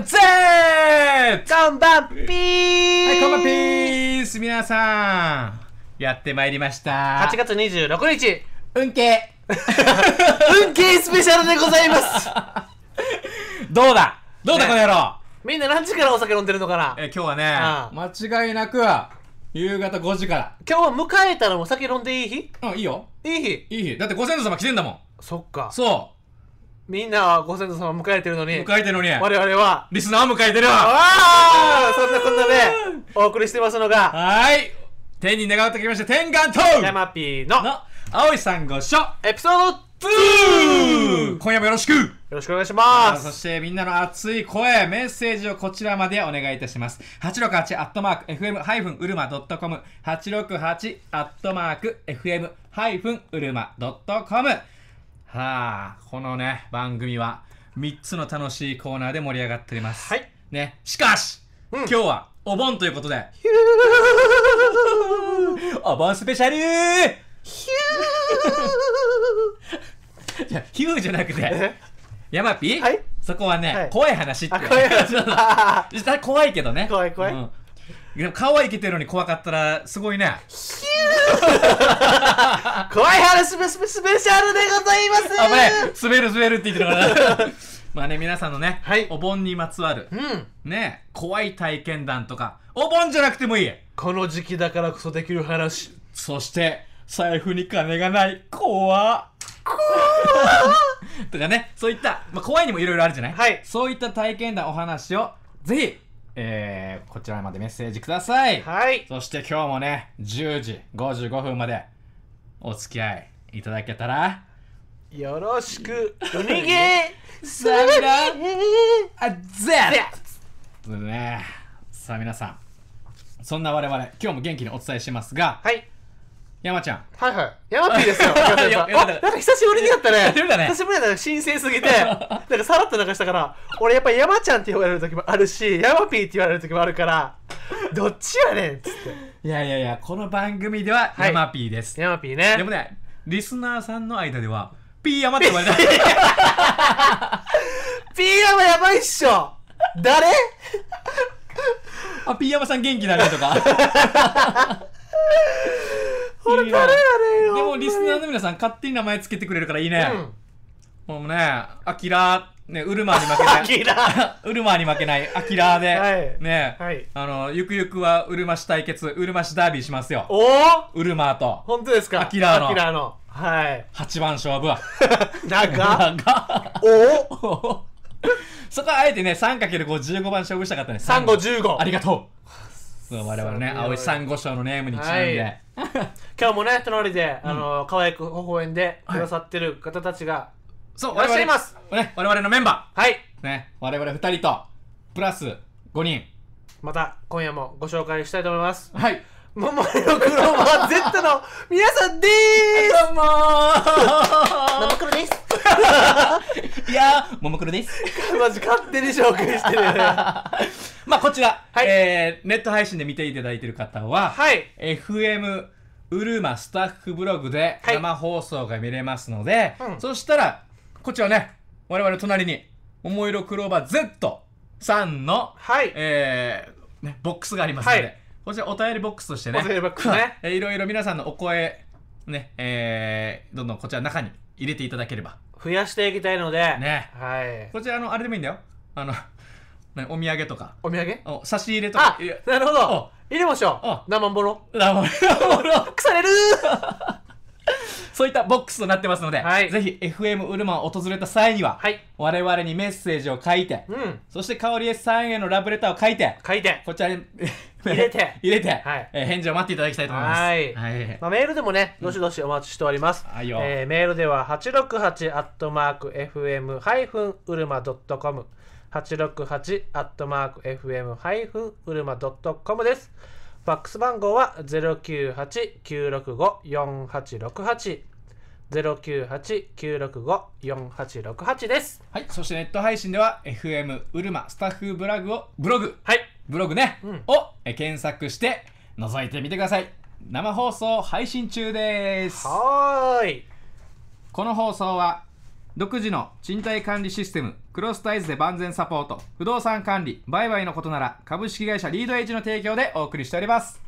ぜーこんばんぴーはい、こんばんピース。皆さんやってまいりました。8月26日、運慶。運慶スペシャルでございます。どうだ？どうだ、ね。この野郎？みんな何時からお酒飲んでるのかな？え今日はねあ間違いなく夕方5時か今日は迎えたらもう酒飲んでいい日？らうんいいよ。いい日。いい日。だってご先祖様来てんだもん。そっか。そみんなはご先祖様迎えてるのうに、迎えてるのに。我々は、リスナーを迎えてるはああそんなこんなでお送りしてますのが、ーい。天に願うときまして天眼とヤマピーのの青いさんご書エピソード2今夜もよろしく。よろしくお願いしまそす。してみんなの熱い声、メッセージをこちらまでお願いいたします。868アットマーク FM ウルマドットコム。868アットマーク FM ウルマドットコムはあ、このね、番組は3つの楽しいコーナーで盛り上がっております。はい。ね、しかし、うん。今日はお盆ということで、お盆スペシャル。じゃあヒューじゃなくて、え？ヤマピー、はい。そこはね、はい。怖い話って。あ怖い話。怖いけどね。怖い怖い。うんでも顔はいけてるのに怖かったらすごいね。怖い話スペスペスペシャルでございます。あ、ね、滑る滑るって言ってるから。まあね、皆さんのね、はい。お盆にまつわる、うん。ね、怖い体験談とか、お盆じゃなくてもいい。この時期だからこそできる話。そして、財布に金がない、怖 とかね、そういった、まあ、怖いにもいろいろあるじゃない？はい。そういった体験談、お話を、ぜひ、えー、こちらまでメッセージください。はい。そして今日もね、10時55分までお付き合いいただけたら、よろしく、おにげさあみなあぜぜということでね、さあ皆さん、そんな我々、今日も元気にお伝えしますが、はい。山ちゃん、はいはい。ヤマピーですよ。いやいやあなんか久しぶりにやったね。久しぶりだね久しぶりだね。新鮮すぎて、なんかさらっと流したから、俺やっぱりヤマちゃんって言われる時もあるし、ヤマピーって言われる時もあるから、どっちやねんっつって。いやいやいや、この番組でははい山 P です。ヤマピーね。でもね、リスナーさんの間では、P 山って言われた。ピーヤマやばいっしょ誰？あ、P 山さん元気だねとか。俺誰やねんよ。でもリスナーの皆さん勝手に名前つけてくれるからいいね。もうね、アキラ、ね、ウルマーに負けない。アキラ ウルマーに負けない、アキラで、はいね、はいあの、ゆくゆくはウルマ市対決、ウルマ市ダービーしますよ。おおウルマーと、本当ですか？アキラのアキラの。はい。8番勝負は。なんかなんかおお そこはあえてね、3×5、15番勝負したかったね。3 5 15ありがとう。我々ね、青い珊瑚礁のネームにちなんで。はい 今日もね、隣で、あの、可愛く微笑んでくださってる方たちが、そう、いらっしゃいます我々ね、我々のメンバはい。ー。ね、我々2人と、プラス5人。また、今夜もご紹介したいと思います。はい。桃色クローバー Z の皆さんでーどうもす桃黒ですーいやー、ももクロです。マジ勝手に紹介してる。は まあ、こちら、はいえー、ネット配信で見ていただいている方は、い。FM ウルマスタッフブログではい生放送が見れますので、うんそしたら、こちらね、我々の隣に、桃色クローバー Z さんの、はい。えーね、ボックスがありますので、はいこちらお便りボックスとしてね、お便りボックスね えーいろいろ皆さんのお声、ね、えーどんどんこちら中に入れていただければ。増やしていきたいので、ねはい。こちら、あの、あれでもいいんだよ。あの、ねお土産とか、お土産？お差し入れとかあいや、なるほおど。入れましょおう。生もの。あもう腐れる そういったボックスとなってますので、はいぜひ FM ウルマを訪れた際には、はい。我々にメッセージを書いて、うん。そして香りエさんへのラブレターを書いて、書いて。こちらに 入れて 入れて、はいえー返事を待っていただきたいと思います。はいはい。まあ、メールでもね、どしどしお待ちしております。はいよえーメールでは、868アットマーク FM ハイフンウルマドットコム。868アットマーク FM ハイフンウルマドットコムです。ファックス番号は098-965-4868。098-965-4868です。はい。そしてネット配信では、FM ウルマスタッフブログを、ブログ、はい。ブログね、うんをえ検索して、覗いてみてください。生放送配信中です。はーい。この放送は独自の賃貸管理システムクロスタイズで万全サポート不動産管理売買のことなら株式会社リードエイジの提供でお送りしております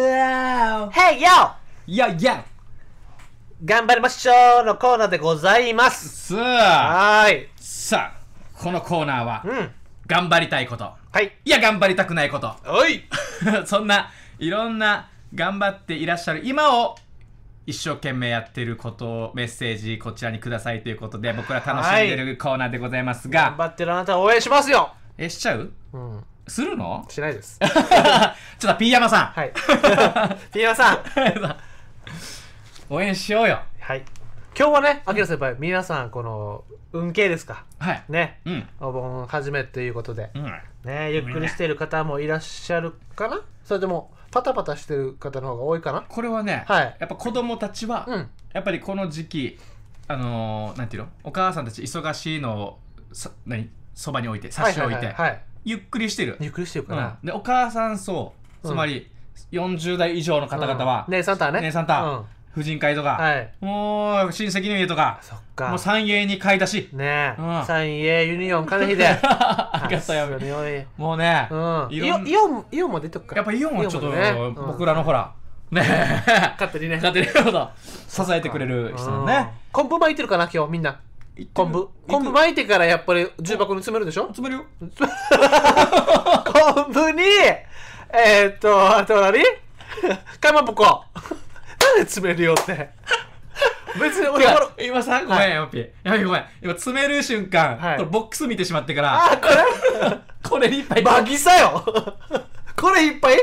ヘイヨいやいや頑張りましょうのコーナーでございます。さあ。はーい。さあこのコーナーはうん。頑張りたいこと。はい。いや頑張りたくないこと。おい。そんないろんな頑張っていらっしゃる今を一生懸命やってることをメッセージこちらにくださいということで僕ら楽しんでるコーナーでございますが、頑張ってるあなたを応援しますよ。えしちゃう？うん。するの？しないです。ちょっとピーヤマさんはい。ピアさん。応援しようよはい。今日はね、アキラ先輩、皆さん、この、運慶ですか？はいね。うんお盆始めということで。うんね、ゆっくりしている方もいらっしゃるかな？それとも、パタパタしてる方の方が多いかな？これはね、はいやっぱ子供たちは、うん。やっぱりこの時期あのーなんていうの？お母さんたち忙しいのをさ何？そばに置いて差し置いて、はいはいはいはい。ゆっくりしてる。ゆっくりしてるかうん。な。でお母さん層つまり40代以上の方々は、うん姉さんとはね。姉さん。婦人会とか、はい。もう親戚の家とか。そっか。もう三栄に買い出し。ねえ、うん。三栄ユニオン金秀 ありがとうやさすがに多いもうね、うん。イオンイオンイオンも出とくか。やっぱイオンはちょっと、ね。うん。僕らのほら。ね勝手にね。勝手にほど支えてくれる人ね。昆布巻いてるかな今日みんな昆布。昆布巻巻いてからやっぱり重箱に詰めるでしょ？つめるよ。昆布にえー、っとあと何？かまぼこ。なんで詰めるよって。別に俺は今さごめん、ヤマピー。ヤマピーごめん。今詰める瞬間、はい。これボックス見てしまってからあこれ？これにいっぱい。バギさよ。これいっぱい？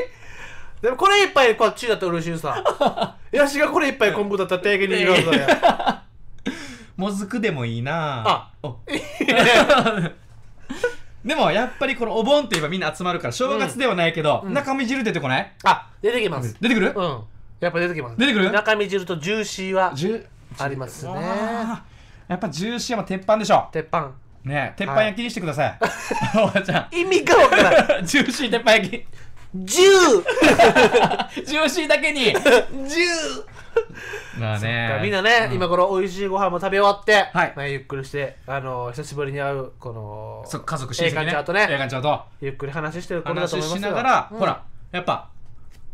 でもこれいっぱいこっちだって嬉しいさ。ヤシがこれいっぱい昆布だったら定義にいろいろだよもずくでもいいな。あ。お。でもやっぱりこのお盆って言えばみんな集まるから正月ではないけど、うん。中身汁出てこない、あ出てきます。出てくる、うん。やっぱ出てきます。出てくる？中身汁とジューシーはありますね。やっぱジューシーは鉄板でしょ。鉄板。ね鉄板焼きにしてください、おばちゃ意味がわからんん。ジューシー鉄板焼き。ジュー。ジューシーだけに。ジュー まあね。みんなね、うん。今頃美味しいご飯も食べ終わって、はい。まあ、ゆっくりしてあの久しぶりに会うこのそう家族親戚ね。映画ちゃんとね映画ちゃんと。ゆっくり話してる頃だと話思いますよ。しながら、うん。ほらやっぱ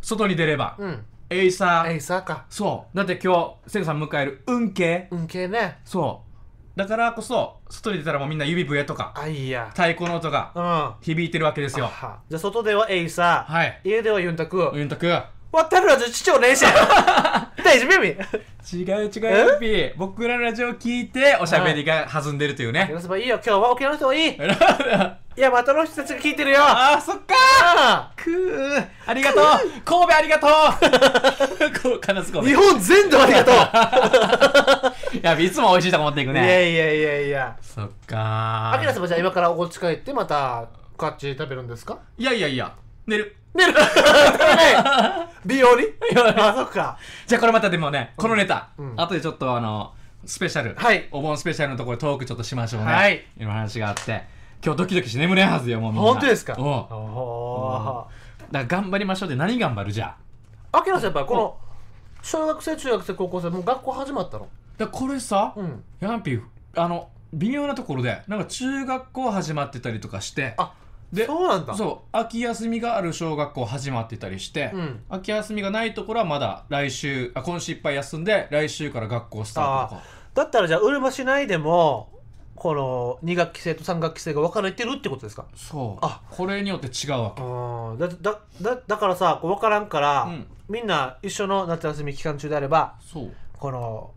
外に出れば、うん。エイサー。エイサーか。そう。だって今日セグさん迎える運慶。運慶ね。そう。だからこそ外に出たらもうみんな指笛とかあいいや。太鼓の音が響いてるわけですよ。は。じゃあ外ではエイサー、はい。家ではユンタク。ユンタク。わったるラジオ父長ねえし大丈夫み。違う違うよピー。僕らのラジオを聞いておしゃべりが弾んでるというね。皆様いいよ。今日は沖縄の人はい。いいやまたの人たちが聞いてるよ。あーそっか。あくー。ありがとう。神戸ありがとう。こう金津日本全土ありがとう。いやいつも美味しいとこ持っていくいねやいやいやいや。そっかあきら様じゃあ今からお家帰ってまたこっち食べるんですか？いやいやいや寝る。寝る。美容に？あそっか。じゃあこれまたでもねこのネタ、うん。後でちょっとあのスペシャル、はい。お盆スペシャルのところでトークちょっとしましょうね。はい。いろんな話があって。今日ドキドキして眠れんはずよもうみんな。本当ですか？おうおだから頑張りましょうで何頑張るじゃあ？あきら先輩この小学生中学生高校生もう学校始まったの？あだこれさ、うん。ヤンピーあの微妙なところでなんか中学校始まってたりとかしてあでそうなんだ。そう。秋休みがある小学校始まってたりして、うん。秋休みがないところはまだ来週あ今週いっぱい休んで来週から学校スタートとか。だったらじゃあうるま市内でもこの2学期生と3学期生が分かれてるってことですか？そう。あ。これによって違うわけ。うんだだだだからさ分からんから、うん。みんな一緒の夏休み期間中であればそう。この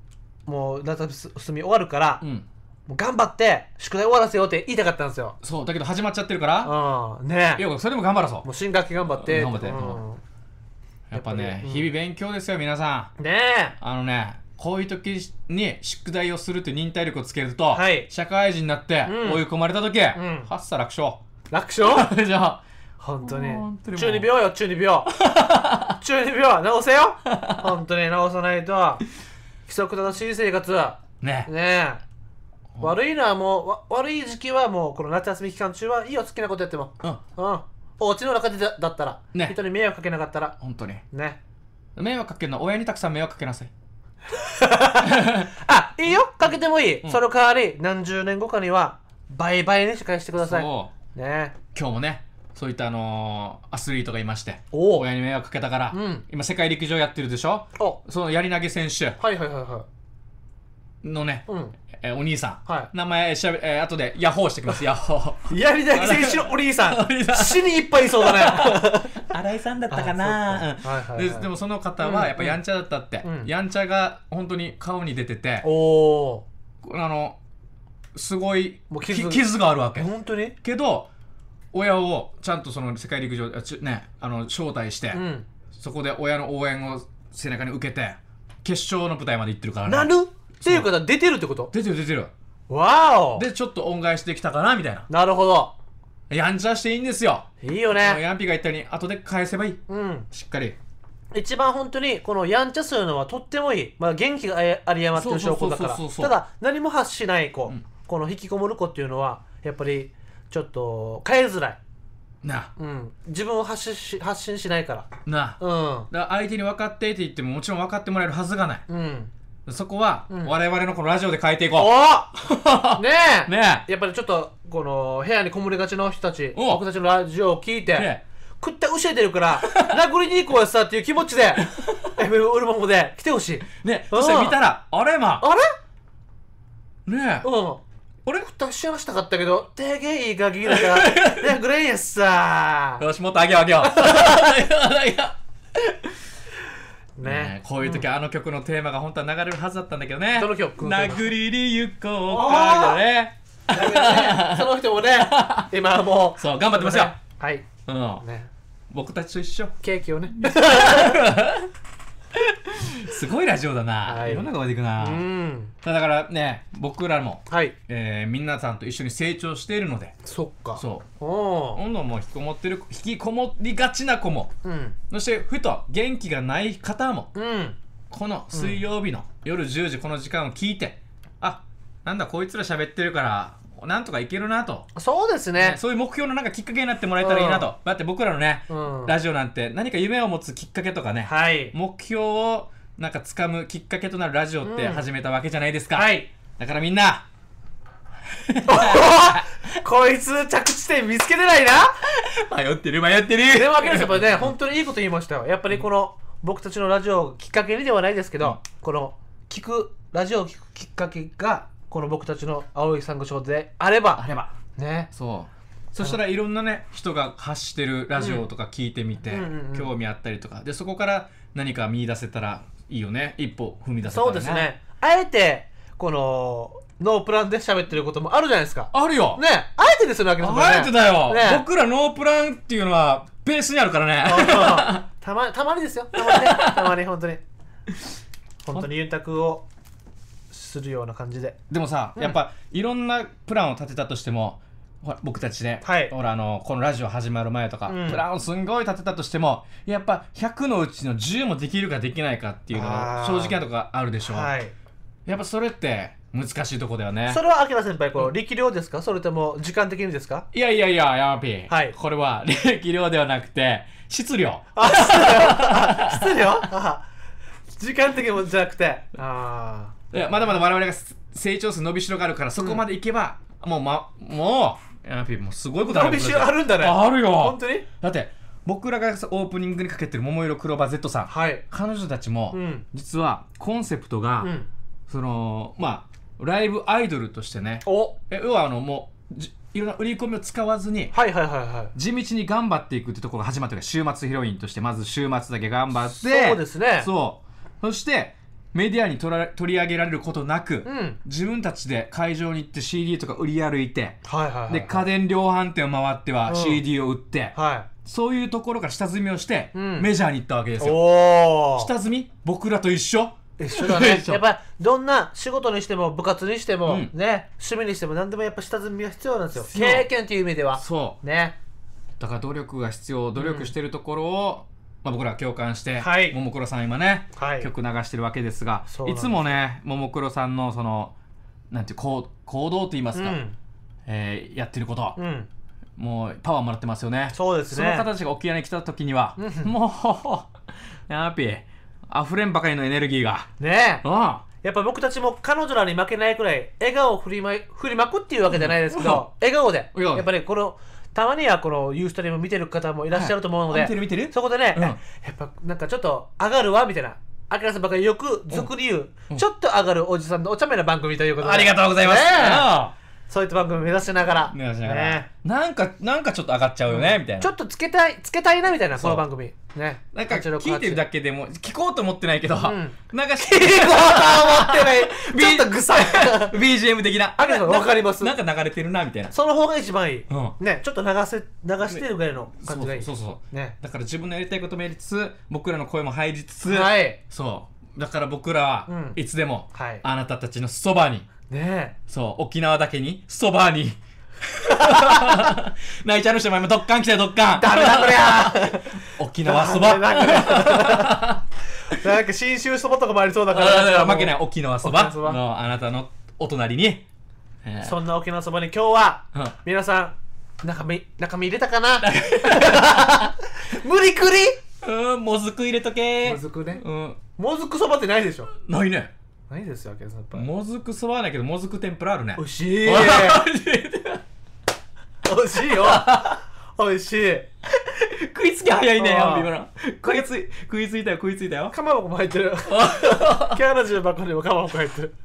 もう夏休み終わるから、うんもう頑張って宿題終わらせようって言いたかったんですよ。そうだけど始まっちゃってるから。うん。ね。いやそれでも頑張らそう。もう新学期頑張って、頑張って。うん。やっぱね、うん。日々勉強ですよ皆さん。ね。えあのねこういう時に宿題をするという忍耐力をつけると、はい。社会人になってうん。追い込まれた時、ん。はっさ楽勝。楽勝？じゃあ本当に。本当にもう。中二病よ中二病。中二病直せよ。本当に直さないと。規則正しい生活。ね。ね。え悪いのはもうわ悪い時期はもうこの夏休み期間中はいいよ好きなことやっても。うん。うん。お家の中でだだったら、ね。人に迷惑かけなかったら。本当に。ね。迷惑かけるのは親にたくさん迷惑かけなさい。あいいよ。かけてもいい、うん。その代わり何十年後かには倍々に仕返してください。そう。ね。今日もねそういったあのーアスリートがいましておお親に迷惑かけたから、うん。今世界陸上やってるでしょ？お。そのやり投げ選手。はいはいはいはのね、いうんえーお兄さん、は名前しゃべ、えー、後でヤッホーしてきます。ヤッホー。やり投げ選手のお兄さん。死にいっぱいいそうだね。新井さんだったかあなででもその方うんはやっぱやんちゃだったって、うん。やんちゃが本当に顔に出てて。おおあのすごい傷き傷。があるわけ。本当に？けど親をちゃんとその世界陸上あちねあの招待して、うん。そこで親の応援を背中に受けて決勝の舞台まで行ってるからね。なるっていうことは出てるってこと？出てる出てる。わお。でちょっと恩返しできたかなみたいな。なるほど。やんちゃしていいんですよ。いいよね。ヤンピーが言ったように後で返せばいい。うん。しっかり。一番本当にこのやんちゃするのはとってもいい、まあ、元気があり余ってる証拠だから。ただ何も発しない子、ん。この引きこもる子っていうのはやっぱりちょっと変えづらい、なうん、自分を発信し発信しないかならうん。だ相手に分かってって言ってももちろん分かってもらえるはずがない。うんそこはうん。我々のこのラジオで変えていこお ねえ。うねやっぱりちょっとこの部屋にこもりがちの人たちお僕たちのラジオを聞いて、ね食って教えてるから 殴りに行こうやさっていう気持ちで FM ウルマモで来てほしい。えねそして見たらあれまあ。れ？ねえ。うん。俺食ったしましたかったけど手芸いい限りだからねグレイやっさよしもっとあげようあげよう。あげようあげようね。こういう時あの曲のテーマが本当は流れるはずだったんだけどね。どの曲？殴りに行こうかね。その人もね今はもう。そう頑張ってますよ。はい。うん。ね。僕たちと一緒。ケーキをね すごいラジオだな、はい。い、ろんなのが出てくうな、ん。だからね僕らも、はい。えー、皆さんと一緒に成長しているので。そっか。そう。おどんどんもう引きこもってる引きこもりがちな子も。うん。そしてふと元気がない方もうん。この水曜日の夜10時この時間を聞いて、あなんだこいつら喋ってるからなんとかいけるなと、そうですね。そういう目標のなんかきっかけになってもらえたらいいなと、だって僕らのね、うん。ラジオなんて何か夢を持つきっかけとかね、はい。目標をなんか掴むきっかけとなるラジオってうん。始めたわけじゃないですか、はい。だからみんな。こいつ着地点見つけてないな。迷ってる迷ってる。でもあけですやっぱりね本当にいいこと言いましたよ。やっぱりこの僕たちのラジオをきっかけにではないですけど、うん。この聞くラジオを聞くきっかけがこの僕たちの青い珊瑚礁であればあれば。ね。そう。そしたらいろんなね人が発してるラジオとか聞いてみて、興味あったりとか。でそこから何か見出せたらいいよね。一歩踏み出せたら、そうですね。あえてこのノープランで喋ってることもあるじゃないですか。あるよ、ね。あえてでするわけですもんね。あえてだよ、ね。僕らノープランっていうのはベースにあるからね。たまたまにですよ。たまにね。たまに本当に。本当にユンタクをするような感じで。でもさ、うん。やっぱいろんなプランを立てたとしてもほら僕たちね、はい。ほらあのこのラジオ始まる前とか、うん。プランをすんごい立てたとしてもやっぱ100のうちの10もできるかできないかっていうのが正直なとこがあるでしょ、はい。やっぱそれって難しいとこだよね。それはアキラ先輩こう力量ですか？それとも時間的にですか？いやいやいやヤマピー、はい。これは力量ではなくて質量。あ失礼あ失礼よあ時間的にもじゃなくて。あいやまだまだ我々が成長する伸びしろがあるからそこまでいけば、もうまもうヤマピーもうすごいこと伸びしろあるんだね。あるよ。本当に？だって僕らがオープニングにかけてる桃色クローバー Z さん。はい。彼女たちも、うん。実はコンセプトが、うん。そのまあライブアイドルとしてね。お。え要はあのもうじいろんな売り込みを使わずにはいはいはいはい。地道に頑張っていくってところが始まったから週末ヒロインとしてまず週末だけ頑張って。そうですね。そう。そしてメディアに取ら取り上げられることなく、うん。自分たちで会場に行って CD とか売り歩いてはいはいはいで家電量販店を回ってはうん。CD を売って、はそういうところから下積みをして、うん。メジャーに行ったわけでいすよ。下積み？僕らと一緒？一緒だね。やっぱどんな仕事にしても部活にしても、うん。ね趣味にしても何でもやっぱ下積みが必要なんですよ。経験という意味では。そう。ね。だから努力が必要努力してるところを、まあ、僕らは共感して、はい。ももクロさん今ね、はい。曲流してるわけですがいつもねももクロさんのそのなんていう行行動と言いますか、うん。えーやってること、うん。もうパワーもらってますよね。そうですね。その方たちが沖縄に来た時には、うん。もうやっぴ溢れんばかりのエネルギーがねうん。やっぱ僕たちも彼女らに負けないくらい笑顔を振りまい振りまくっていうわけじゃないですけど、笑顔で。笑顔でやっぱりこのたまにはこのユーストリーム見てる方もいらっしゃると思うので、見てる見てる？そこでね、うん。やっぱなんかちょっと上がるわみたいな。あきらさんばっかりよく俗に言う、うん。ちょっと上がるおじさんのお茶目な番組ということで。ありがとうございます、ねそういった番組目指しながら。目指しながら、ね。なんかなんかちょっと上がっちゃうよね、みたいな。ちょっとつけたいつけたいなみたいなこの番組。ね。なんか868聞いてるだけでも聞こうと思ってないけど、ん。なんか聞こうと思ってない。ちょっとぐさ BGM 的な。あきらさんわかります。なんか流れてるなみたいな。その方が一番いい、うん。ねちょっと流せ流してるぐらいの感じがいい、そうそうそう。ね。だから自分のやりたいこともやりつつ僕らの声も入りつつ、はい。そう。だから僕らはうん。いつでも、はい。あなたたちのそばにねそう沖縄だけにそばに。泣いちゃうの人も今ドッカン来たよドッカン。ダメだこりゃ。沖縄そば。なんか新州そばとかもありそうだから。あだから負けない沖縄そば。沖縄そば。のあなたのお隣に、えーそんな沖縄そばに今日は、うん。皆さん中身中身入れたかな？無理くり？うんもずく入れとけ。もずくね。うん。もずくそばってないでしょ。ないねないですよ明さんやっぱりもずくそばはないけどもずく天ぷらあるね。美味しい。おいしいよ。美味しい。食いつき早いねあーアンビ食いつい食いついたよ食いついたよ。かまぼこも入ってる。キャラジュ箱にもかまぼこ入ってる。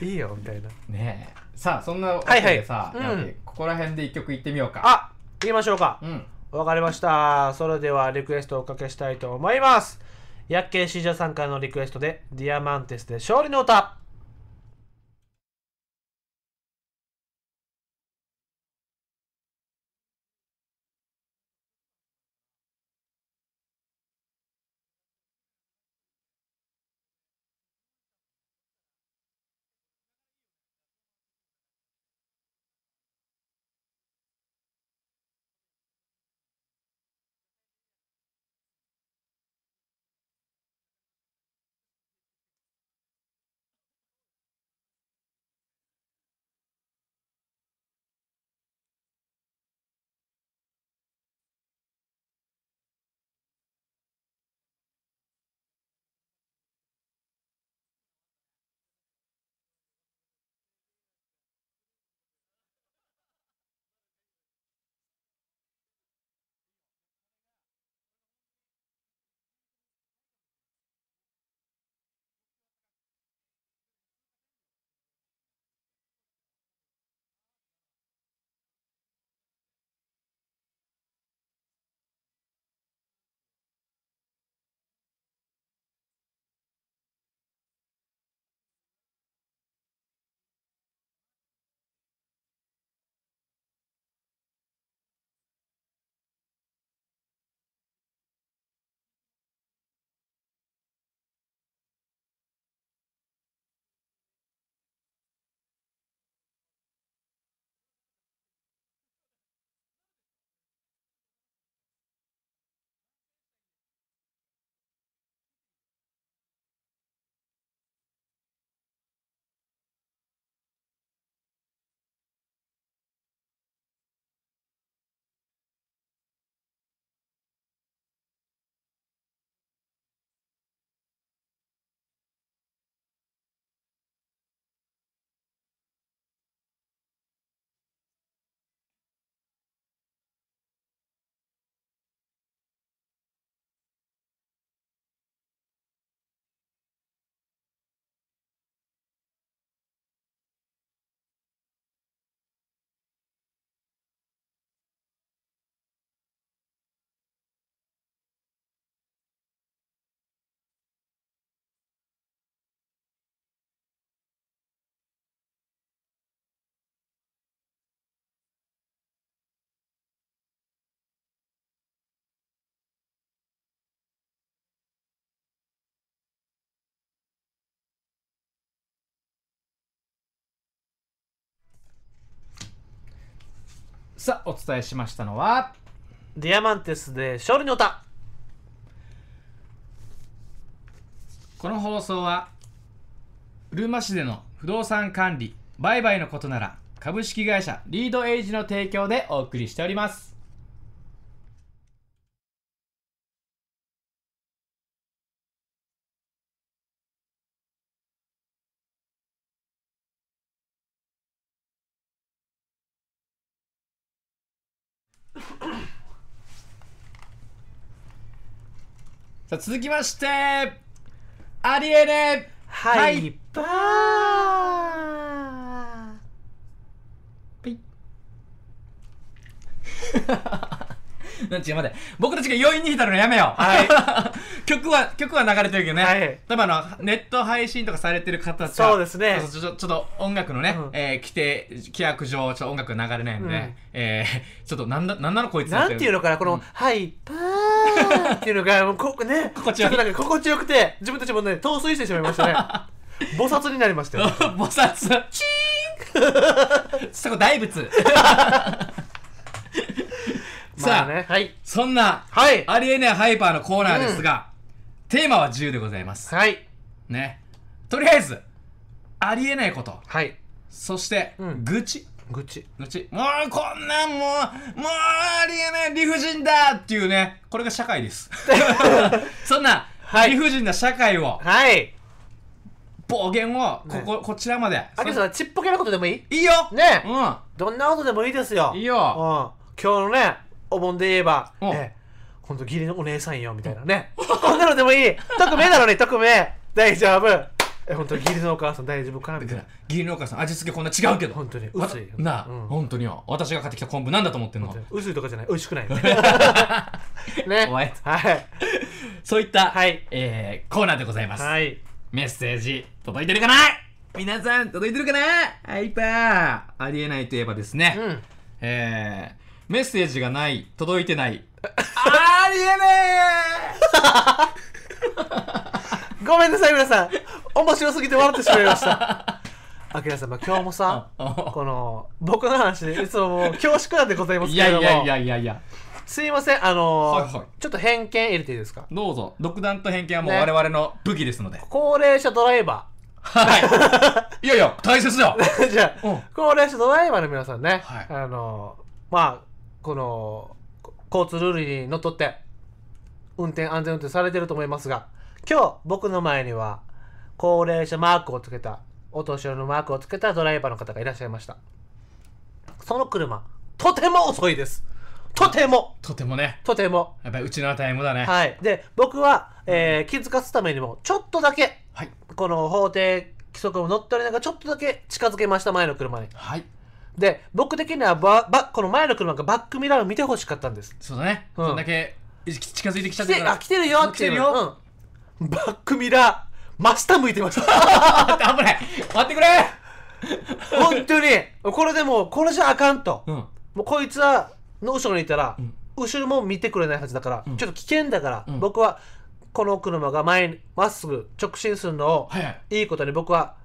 いいよみたいな。ねえ。さあそんなわけはいはい。でさ、うん。ここら辺で一曲いってみようか。あ言いましょうか。うん。わかりました。それではリクエストをおかけしたいと思います。薬系シージャさんからのリクエストで、ディアマンテスで勝利の歌。さあお伝えしましたのはディアマンテスで勝利の歌。この放送はうるま市での不動産管理売買のことなら株式会社リードエイジの提供でお送りしております さあ続きましてありえねはい。パー。ピ なんちゅう待って。僕たちが余韻に浸るのやめよう、は 曲は曲は流れてるけどね、はい。多分あのネット配信とかされてる方たちはそうですね。ちょっと音楽のね、うん。えー規定規約上ちょっと音楽が流れないので、うん。えー ちょっとなんだなんなのこいつなんていうのかなこの、はいパーっていうのがもうここね心地よい。ちょっとなんか心地よくて自分たちもね陶酔してしまいましたね。菩薩になりましたよ菩薩。チーン。そこ大仏さあ、まあね。はい。そんなはい。ありえないハイパーのコーナーですが、テーマは自由でございます。はい。ね。とりあえずありえないこと。はい。そして、うん。愚痴。愚痴。愚痴。もうこんなんもうもうありえない理不尽だっていうね。これが社会です。そんな、はい。理不尽な社会をはい。暴言をこね。こ,、こちらまで。あけさんちっぽけなことでもいい？いいよ。ね。うどんなことでもいいですよ。んいいよ。うん。今日のねお盆で言えばうんえ。ほんと義理のお姉さんよみたいなね。こんなのでもいい。匿名なのに匿名。大丈夫。えほんと義理のお母さん大丈夫かみたいな。義理のお母さん味付けこんな違うけど。本当にわ薄いなあ、うん。本当によ。私が買ってきた昆布なんだと思ってんの？薄いとかじゃない。美味しくない ね。お前。はい。そういった、はい。えーコーナーでございます、はい。メッセージ届いてるかな？皆さん届いてるかな？ハイパー。ありえないといえばですね、うん。えー、メッセージがない届いてない。ありえねごめんなさい皆さん。面白すぎて笑ってしまいました。あきらさん、まあ、今日もさーこの僕の話でいつももう恐縮なんでございますいけれども。やいやいやいやいやすいませんあのーはいはい。ちょっと偏見入れていいですか？どうぞ。独断と偏見はもうね。我々の武器ですので、高齢者ドライバはい。いやいや大切だ。じゃあ、うん。高齢者ドライバーの皆さんね、はい。あのーまあこのこ交通ルールにのっとって運転安全運転されてると思いますが今日僕の前には高齢者マークをつけたお年寄りのマークをつけたドライバーの方がいらっしゃいました。その車とても遅いです。とても。とてもね。とても。やっぱりうちのタイムだね。はい。で僕は、えー気づかすためにもちょっとだけはい。この法定規則を乗っ取りながらちょっとだけ近づけました前の車に。はいで僕的にはばばこの前の車がバックミラーを見てほしかったんです。そうだね、うん。そんだけ近づいてきちゃっ来ててるから。あ来てるよっていう来てるよ、うん、バックミラー真下向いてました待って危ない。待ってくれ。本当に。これでもうこれじゃあかんと。うん。もうこいつはの後ろにいたら、うん。後ろも見てくれないはずだから、うん。ちょっと危険だから、うん。僕はこの車が前にまっすぐ直進するのを、はいはい。いいことに僕は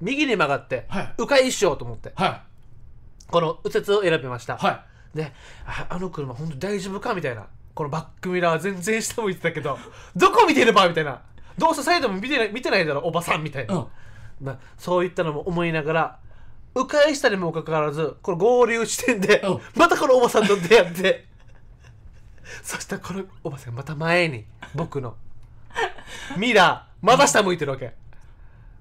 右に曲がって、はい。迂回しようと思って。はこの右折を選びました、い。はでああの車本当大丈夫かみたいな。このバックミラーは全然下向いてたけど どこ見てればみたいな。どうせサイドも見てない見てないだろおばさんみたいい、な、うん、まあ、そういったのも思いながら迂回したにもかかわらずこの合流地点でうん。またこのおばさんと出会って そしたらこのおばさんがまた前に僕のミラーまた下向いてるわけ。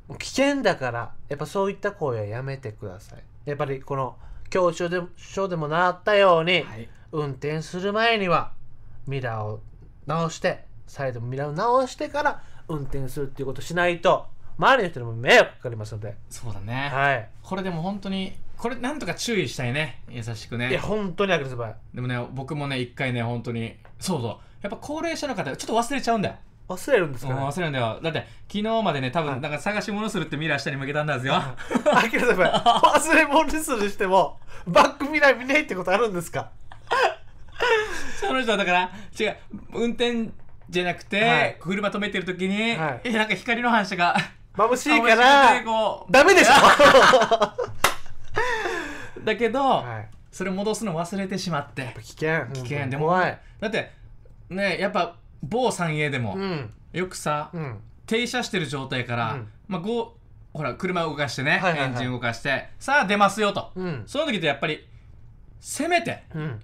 もう危険だからやっぱそういった行為はやめてください。やっぱりこの教習で書でもなったように、はい。運転する前にはミラーを直してサイドもミラーを直してから運転するっていうことをしないと周りの人にも迷惑かかりますので。そうだね、はい。これでも本当にこれなんとか注意したいね。優しくいやね本当にアグレッシブいでもね僕もね一回ね本当にそうそう。やっぱ高齢者の方ちょっと忘れちゃうんだよ、忘れるんですうん、かね忘れるんだよ。だって昨日までね多はい。分なんか探し物するってミラー下に向けたんだですよ、アキラ先輩忘れ物するしてもバックミラー見ないってことあるんですか？その人はだから違う運転じゃなくて、はい。車止めてる時に、はい。えなんか光の反射が眩しいからダメでしょ！だけど、はい。それ戻すの忘れてしまって。危険。危険。でもだってねやっぱ某三栄でも、うん。よくさ、うん。停車してる状態から、うん。まあごほら車を動かしてね、エンジン動かしてさあ出ますよと、うん。その時ってやっぱりせめてうん。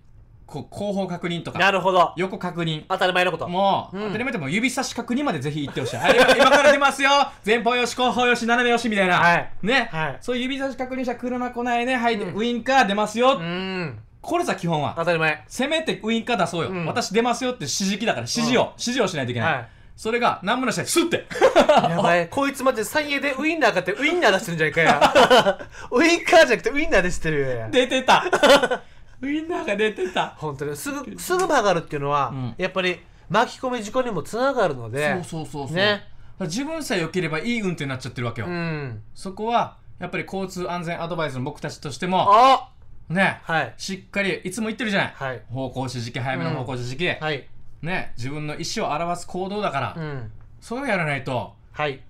こう後方確認とかなるほど。横確認。当たり前のこと。もう、うん。当たり前でも指差し確認までぜひ行ってほしい。はい、今から出ますよ。前方よし、後方よし、斜めよしみたいな。はい。ね、はい。そういう指差し確認した車来ないね。はい、うん。ウインカー出ますよ。うんこれさ、基本は。当たり前せめてウインカー出そうよ。うん私出ますよって指示器だから、指示を、指示をしないといけない。はいそれが、何もなしで、スッて。やばい こいつまで三栄でウインナー買ってウインナー出してるんじゃないかや ウインカーじゃなくてウインナーでしてる出てた。ウインナーが出てた。本当にすぐすぐ曲がるっていうのは、うんやっぱり巻き込み事故にもつながるのでそうそうそうそう。ね自分さえ良ければいい運転になっちゃってるわけよ。うんそこは、やっぱり交通安全アドバイスの僕たちとしても、あね、はい。しっかり、いつも言ってるじゃない。はい。方向指示器早めの方向指示器、はい。ね。自分の意思を表す行動だから、うん。それをやらないと。はい。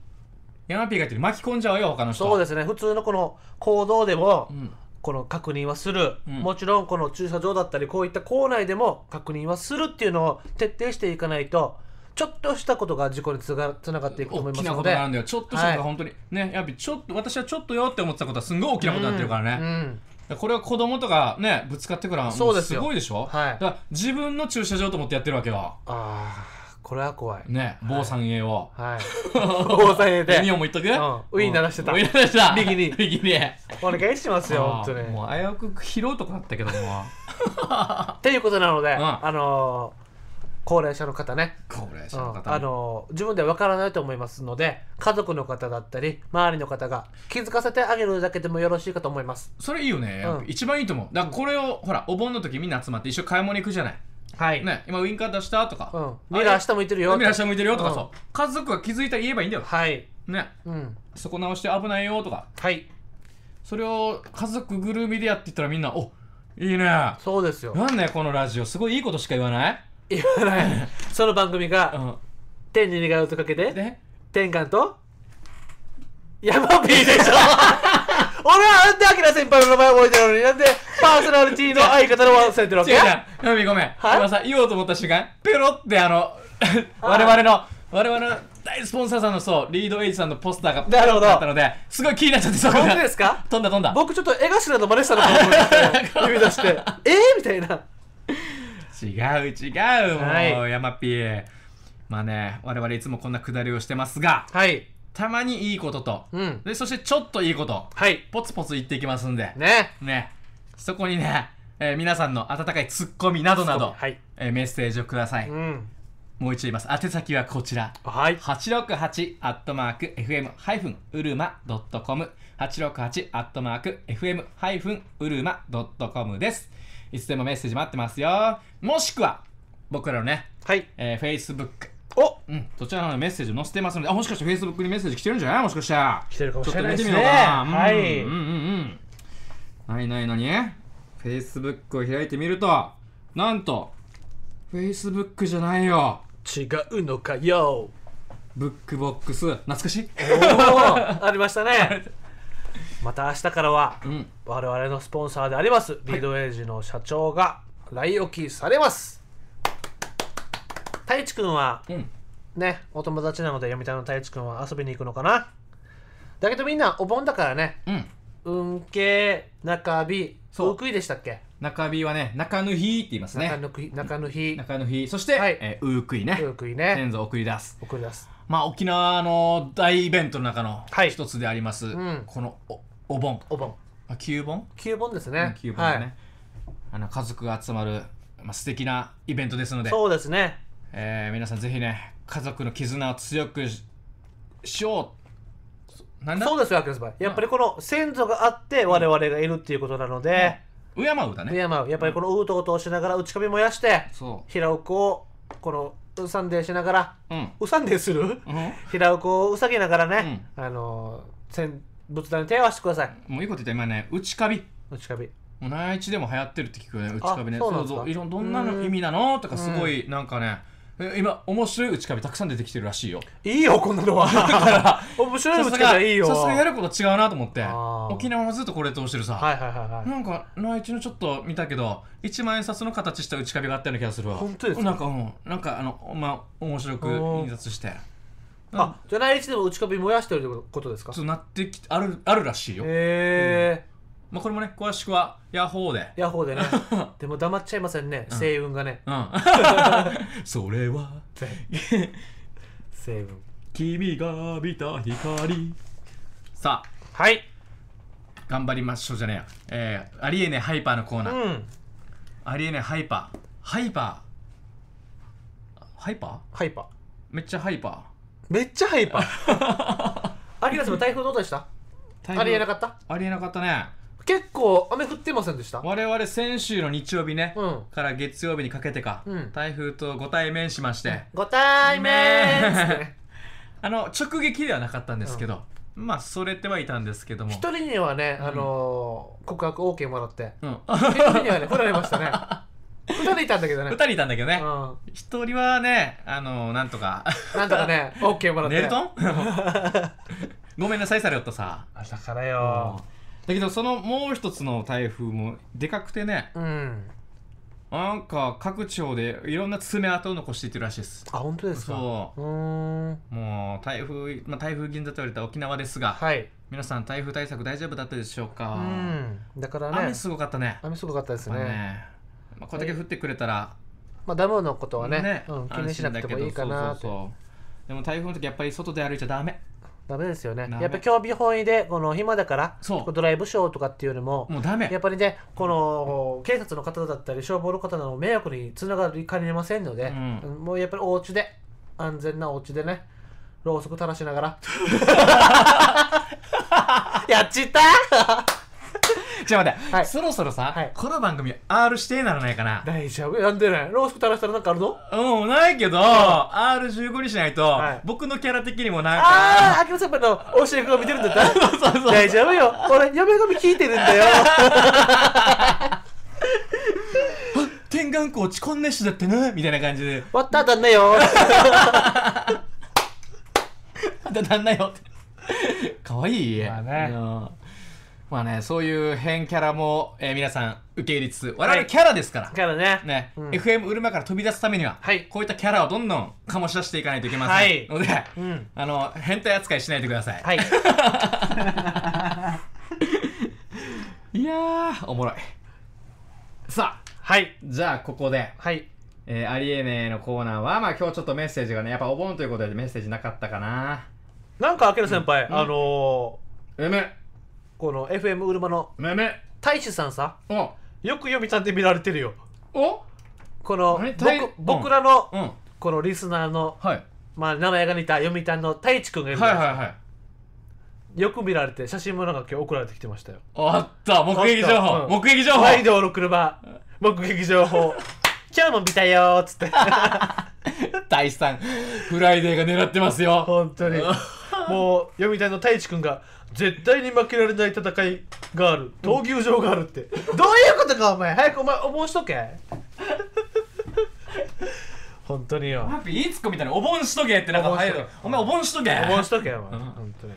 ヤマピーが言ってる巻き込んじゃうよ他の人そうですね。普通のこの行動でも、うん。この確認はする、うん。もちろんこの駐車場だったりこういった構内でも確認はするっていうのを徹底していかないとちょっとしたことが事故につがつながっていくと思い大きなこますのでとがあるんだよ。ちょっとしたことはい。が本当に、ね。やっぱりちょっと私はちょっとよって思ってたことはすんごい大きなことになってるからね、これは子供とかねぶつかってくらそうですよ。ごいでしょ、はい。だから自分の駐車場と思ってやってるわけよ。ああこれは怖い。ね某三栄を、はい。大さえで。ユニオンも言っとく、うん。ウインナー出してた。ウインナー出してた。右に右にお願いしますよ本当に。もう危うく拾うとこだったけども。っていうことなので、ん。あのー高齢者の方ね、高齢者うん。の方、あのー自分では分からないと思いますので家族の方だったり周りの方が気づかせてあげるだけでもよろしいかと思います。それいいよね、うん。一番いいと思う。だからこれを、ほらお盆の時みんな集まって一緒に買い物行くじゃない。はい、ね。今ウインカー出した？とか、うん、ミラー下向いてるよ。ミラー下向いてるよとか。うん。そう。家族が気づいたら言えばいいんだよ。はい。ね。うん。そこ直して危ないよとか。はい。それを家族ぐるみでやっていったらみんなおいいね。そうですよ。なんだよこのラジオ。すごいいいことしか言わない、言わない。その番組がう天に願うとかけん、てで天眼と山ピーでしょ。俺はあんたアキラ先輩の名前覚えてるのになんでパーソナリティの相方の忘れてるわけ？違うじゃん。ヤミごめん、はい？今さ言おうと思った瞬間ペロってあの我々の我々の大スポンサーさんのそうリードエイジさんのポスターがなるほど。あったのですごい気になっちゃってそこが。本当ですか？飛んだ飛んだ。僕ちょっと絵頭の真似したのかと思って 指出して。えー、みたいな違う違うもう、はい。ヤマピーまあね我々いつもこんなくだりをしてますがはい。たまにいいことと。うん。でそしてちょっといいこと。はい。ポツポツ言っていきますんで。ね。ね。そこにね、えー皆さんの温かいツッコミなどなど、はい。えーメッセージをください、うん。もう一度言います。宛先はこちら。はい。868アットマーク FM ハイフンウルマドットコム。868アットマーク FM ハイフンウルマドットコムですいつでもメッセージ待ってますよもしくは僕らのね、はいえー、Facebook おうん、そちらのメッセージ載せてますので、あ、もしかして Facebook にメッセージ来てるんじゃない？もしかしたら。来てるかもしれないちですねょっと見てみようかな。はいうんうんうんうん。ないないなに ?Facebook を開いてみると、なんと、Facebook じゃないよ。違うのかよブックボックス。懐かしい？ありましたね また明日からはうん。我々のスポンサーでありますリードエイジの社長が来置きされます太一くんはうん。ねお友達なので読谷の太一くんは遊びに行くのかなだけどみんなお盆だからねうん。運慶中日そうお食いでしたっけ？中日はね、中ぬ日って言いますね。中抜き中抜き中ぬ日。そして、はいえー、うーくいね。お食いね先祖を送り出す。送り出すまあ、沖縄の大イベントの中のはい一つであります、んこのおお盆。お盆。あ、旧盆？9本ですね。9本でね、あの家族が集まる、まあ、素敵なイベントですので、そうですね。えー皆さんぜひね家族の絆を強くししよう。なんだ？そうですよ、アキラスバイやっぱりこの先祖があって我々がいるっていうことなので、敬うだね。敬う。やっぱりこのウートを通しながら内壁燃やしてそ平尾子をこのうさんでしながらううん。うさんでする？うん。平尾子をうさぎながらね、あの戦仏壇に手を合わせてください。もういいこと言った今ね内カビ。内壁もう内地でも流行ってるって聞くよね内カビね。そうそういろんどんなの意味なのとかすごいなんかねえ今面白い内壁たくさん出てきてるらしいよ。いいよこんなのは。面白いのつけたらいいよ。さすがやること違うなと思って沖縄はずっとこれ通してるさ、はいはいはいはい。なんか内地のちょっと見たけど1万円札の形した内壁があったような気がするわ。本当ですか？なんかうんなんかあのまあ面白く印刷してあじゃあ内地でも内壁燃やしてるってことですか？そうなってきあるあるらしいよ、へえまあ、これもね詳しくはヤッホーで。ヤホーでね。でも黙っちゃいませんね。青雲がね。うん。それは青雲。君が見た光さあ。はい。頑張りましょうじゃねえや、えー、ありえねハイパーのコーナー、うん。ありえねハイパー。ハイパー。ハイパー？ハイパー。めっちゃハイパめっちゃハイパー。アキラさんも台風どうでした？ーありえなかった？ありえなかったね。結構雨降ってませんでした？我々先週の日曜日ね、うん。から月曜日にかけてか、うん。台風とご対面しまして、ご対面 あの直撃ではなかったんですけど、まあそれてはいたんですけども。一人にはね、あのー告白 OK もらって。うん、一人にはね振られましたね 二人いたんだけどね。2人いたんだけどね。うん。一、人はねあのなんとか。なんとかね OK もらって。ネルトン？ごめんなさいされよったさ。あだからよ。だけどそのもう一つの台風もでかくてね。うん。なんか各地方でいろんな爪痕を残していってるらしいです。あ本当ですか？そう。もう台風、まあ、台風銀座と言われた沖縄ですが、はい。皆さん台風対策大丈夫だったでしょうか、うん。だからね。雨すごかったね。雨すごかったですねまあこれだけ降ってくれたら、まあダムのことはねうん、気にしなくてもいいかなそうそうでも台風の時やっぱり外で歩いちゃダメ。ダメですよね。やっぱ興味本位でこの暇だからそうドライブショーとかっていうよりももうダメ。やっぱりねこの警察の方だったり消防の方の迷惑につながりかねませんので、うん。もうやっぱりお家で安全なお家でねろうそく垂らしながら。やっちった？ちょっと待って、はい。そろそろさ、はい。この番組 R 指定にならないかな？大丈夫。なんでねろうそく垂らしたらなんかあるのうんないけど、R15 にしないと、はい。僕のキャラ的にもなんあかあ、あきら先輩の教え子が見てるんだったそうそうそう。大丈夫よ。俺嫁髪聞いてるんだよ。天眼光ちこんねしだってなみたいな感じで。割ったら旦那よ。だなんだよって。かわいいまあね。うんまあねそういう変キャラも、えー皆さん受け入れつつ我はい。々キャラですから、からね。ね、うん。FM うるまから飛び出すためには、はい。こういったキャラをどんどん醸し出していかないといけません、はい。ので、うん。あの変態扱いしないでください、はい。い、やーおもろい。さあはい。じゃあここで、はい。えー、ありえねえのコーナーはまあ今日ちょっとメッセージがねやっぱお盆ということでメッセージなかったかな。なんかあきら先輩、うん。あのー、この FM うるまのむむ大使さんさおよく読みたんで見られてるよ。お？この僕僕らのうん。このリスナーの、はい。まあ、名前が似た読谷の太一くんがいるんですはいはいはい。よく見られて写真もなんか今日送られてきてましたよ。あった。目撃情報、あった。うん。目撃情報。ワイドの車。目撃情報。今日も見たよーっつって。大志さんフライデーが狙ってますよ。本当に。もう読谷の太一くんが絶対に負けられない戦いがある。闘牛場があるって、どういうことかお前。早くお前お盆しとけ。本当によ。ハッピーいいツッコミみたいなお盆しとけってなんか入る。お前お盆しとけ。お盆しとけお前、うん。本当に。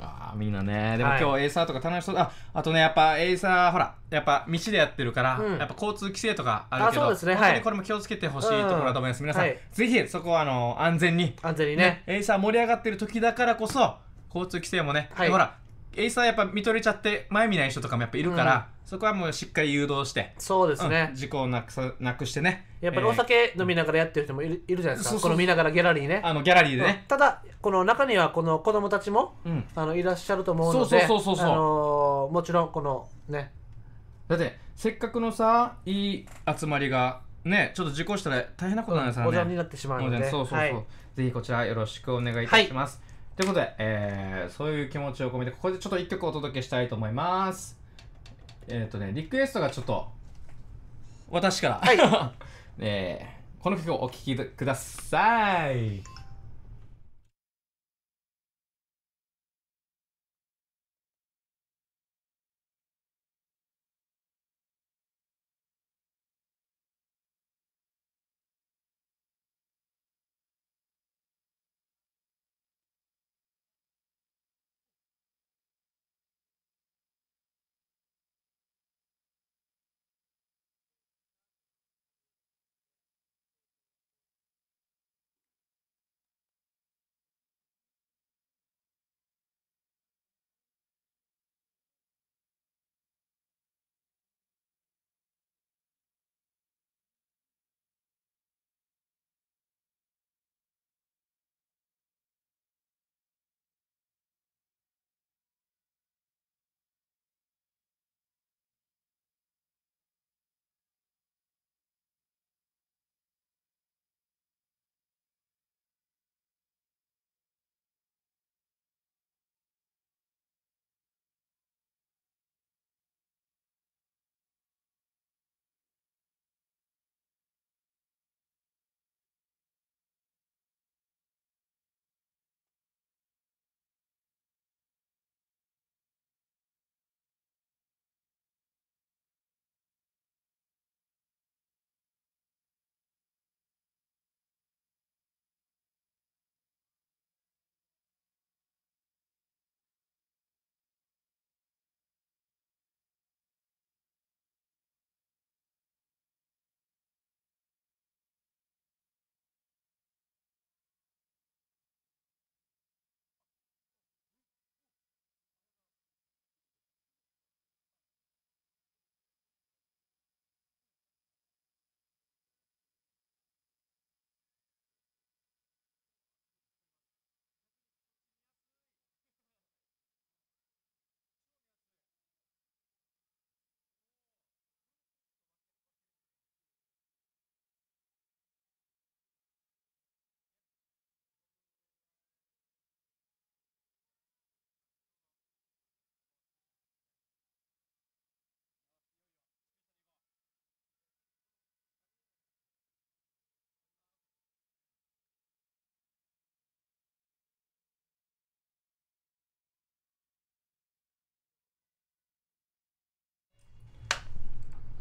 あーみんなね。でもはい今日エイサーとか楽しそう。ああとねやっぱエイサーほらやっぱ道でやってるから、うん。やっぱ交通規制とかあるけどあそうですね。本当はいにこれも気をつけてほしいところだと思います、皆さん、はいぜひそこはあの安全に。安全にね。エイサー盛り上がってる時だからこそ交通規制もね、はい。でほらエイサーやっぱ見とれちゃって前見ない人とかもやっぱいるから、そこはもうしっかり誘導してそうですね。うん、事故をなくさなくしてね。やっぱりお酒飲みながらやってる人もいる,、いるじゃないですか。この見ながらギャラリーね。あのギャラリーでね、ただこの中にはこの子供たちもうん、あのいらっしゃると思うのでそうそうそうそうそう。あのーもちろんこのね。だってせっかくのさいい集まりがねちょっと事故したら大変なことなんですよねおじゃんになってしまうので。そうそうそう、はい。ぜひこちらよろしくお願いいたします、ということで、えーそういう気持ちを込めてここでちょっと一曲お届けしたいと思います。えっ、とねリクエストがちょっと私から、はい。えーこの曲をお聴きください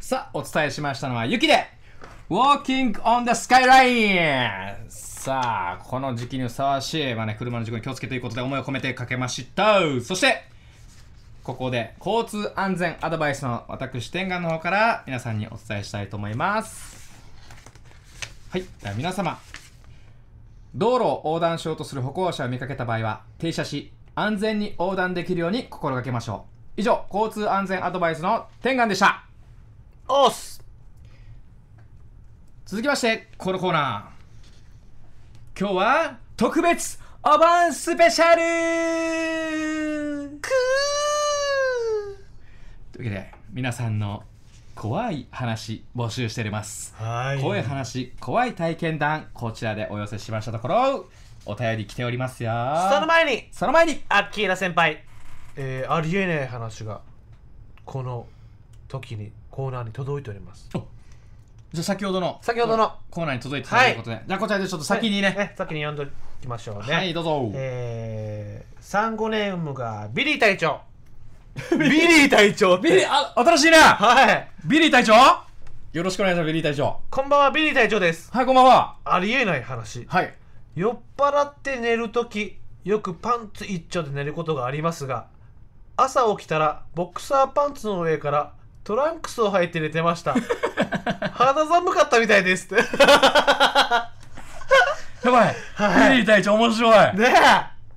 さあ、お伝えしましたのは雪で Walking on the Skyline! さあ、この時期にふさわしい、まあね、車の事故に気をつけということで思いを込めてかけました。そして、ここで交通安全アドバイスの私、天眼の方から皆さんにお伝えしたいと思います。はい、では皆様、道路を横断しようとする歩行者を見かけた場合は、停車し、安全に横断できるように心がけましょう。以上、交通安全アドバイスの天眼でした。おっす続きまして、このコーナー。今日は、特別お盆スペシャルというわけで、皆さんの怖い話募集しております。はい怖い話、怖い体験談、こちらでお寄せしましたところ、お便り来ておりますよ。その前にその前に、アッキーナ先輩えー、ありえない話がこの時にコーナーに届いております。じゃあ先ほどの。先ほどの。コーナーに届いてたということで、じゃあこちらでちょっと先にね、先に読んでいきましょうね。はい、どうぞ。えー、サンゴネームがビリー隊長。ビリー隊長ビリー、あ、新しいな。はい。ビリー隊長？よろしくお願いします、ビリー隊長。こんばんはビリー隊長です。はい、こんばんは。ありえない話。はい。酔っ払って寝るときよくパンツ一丁で寝ることがありますが朝起きたらボクサーパンツの上からトランクスを履いて寝てました。肌寒かったみたいですって。やばい、はい。ビリー隊長面白い。ね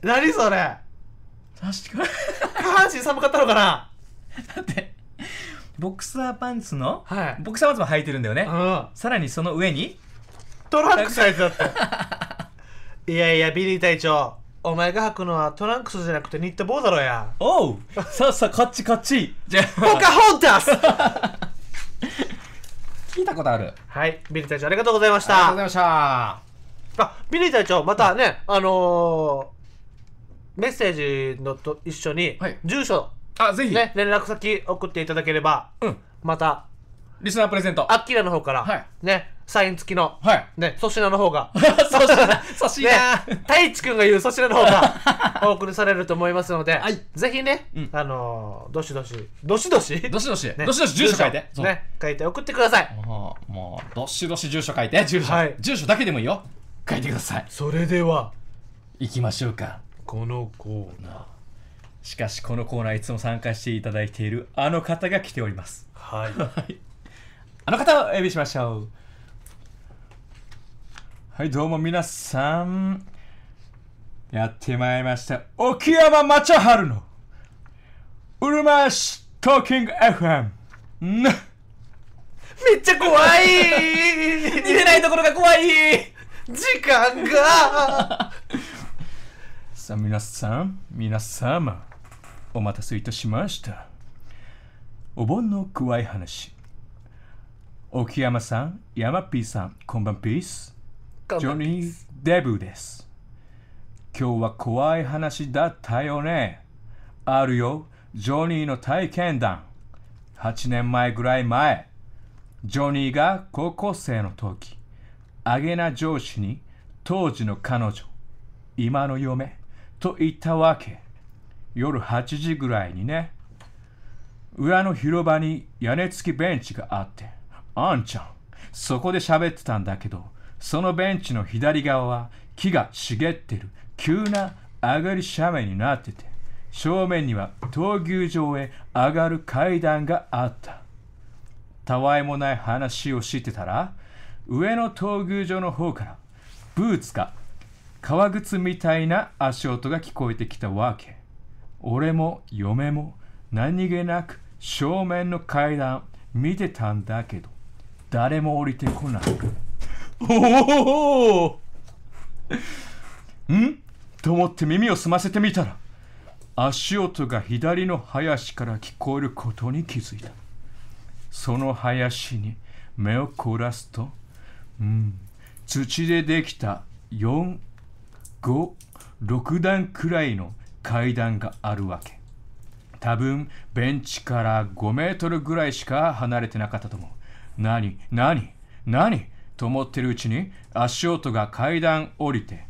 え。何それ。確かに。下半身寒かったのかな。だって、ボクサーパンツの、はい。ボクサーパンツも履いてるんだよね。うん。さらにその上に、トランクス履いてたって。いやいやビリー隊長お前が履くのはトランクスじゃなくてニット帽だろやおうそうそう、こっちこっち。じゃポカホンタス 聞いたことある。はいビリー隊長ありがとうございましありがとうたございました。あビリー隊長またねあのー、メッセージのと一緒に、はい住所あ、ぜひ、ね連絡先送っていただければうん。またリスナープレゼント。アッキーラの方から、はいねサイン付きのはい。ね粗品の方がそうしな、そうしねな。、太一くんが言うそちらの方が お送りされると思いますので、はいぜひね、うんあのーどしどし、どしどし、どしどし、ねどしどし住所書いて。ね、書いて送ってください。もう、もう、どしどし住所書いて。住所。はい住所だけでもいいよ。書いてください。それでは、行きましょうか。このコーナー、しかし、このコーナーいつも参加していただいているあの方が来ております。はい。はい。あの方をお呼びしましょう。はい、どうも皆さん。やってまいりました。沖山正春のうるま市トーキング FM。んめっちゃ怖い 似てないところが怖い時間が さあ皆さん、皆様、お待たせいたしました。お盆の怖い話。沖山さん、山 P さん、こんばんピース。ジョニー・デブです。今日は怖い話だったよね。あるよ、ジョニーの体験談。8年前ぐらい前、ジョニーが高校生の時、あげな上司に当時の彼女、今の嫁と言ったわけ。夜8時ぐらいにね。裏の広場に屋根付きベンチがあって、あんちゃん、そこで喋ってたんだけど、そのベンチの左側は木が茂ってる急な上がり斜面になってて、正面には闘牛場へ上がる階段があった。たわいもない話をしてたら、上の闘牛場の方からブーツが革靴みたいな足音が聞こえてきたわけ。俺も嫁も何気なく正面の階段見てたんだけど、誰も降りてこない。おおん？と思って耳を澄ませてみたら、足音が左の林から聞こえることに気づいた。その林に目を凝らすと、うん、土でできた4、5、6段くらいの階段があるわけ。多分ベンチから5メートルぐらいしか離れてなかったと思う。何？何？何？と思ってるうちに足音が階段降りて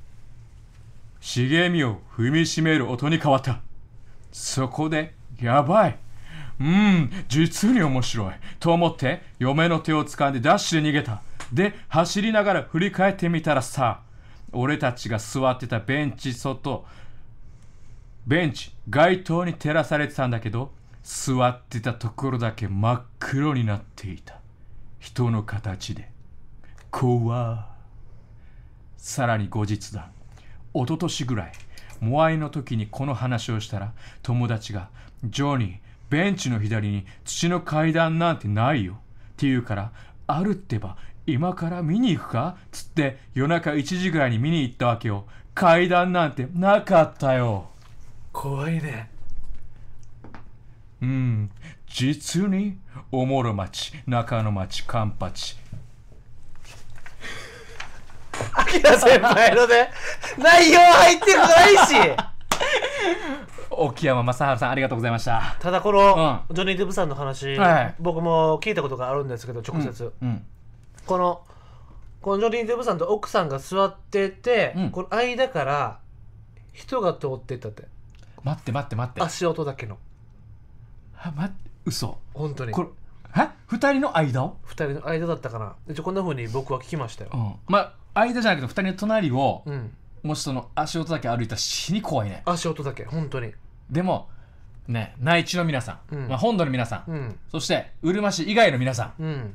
茂みを踏みしめる音に変わった。そこでやばい。うん実に面白い。と思って嫁の手を掴んでダッシュで逃げた。で走りながら振り返ってみたらさ俺たちが座ってたベンチ外ベンチ街灯に照らされてたんだけど座ってたところだけ真っ黒になっていた。人の形で。怖。さらに後日だ。一昨年ぐらいモアイの時にこの話をしたら友達がジョニーベンチの左に土の階段なんてないよ。って言うからあるってば今から見に行くか？つって夜中1時ぐらいに見に行ったわけよ。階段なんてなかったよ。怖いね。うん。実におもろ町中野町カンパチアキラ先輩のね内容入ってないし。沖山正治さんありがとうございました。ただこの、ジョニー・デブさんの話、はい。僕も聞いたことがあるんですけど直接、うん。このこのジョニー・デブさんと奥さんが座ってて、うん。この間から人が通っていったって。待って待って待って。足音だけの。あ待って嘘。本当に。これえ？二人の間を？二人の間だったかな。一応こんな風に僕は聞きましたよ。うん。まあ間じゃなくて二人の隣を、うん。もしその足音だけ歩いたら死に怖いね。足音だけ本当に。でもね内地の皆さん、うん。まあ、本土の皆さん、うん。そしてうるま市以外の皆さん。うん。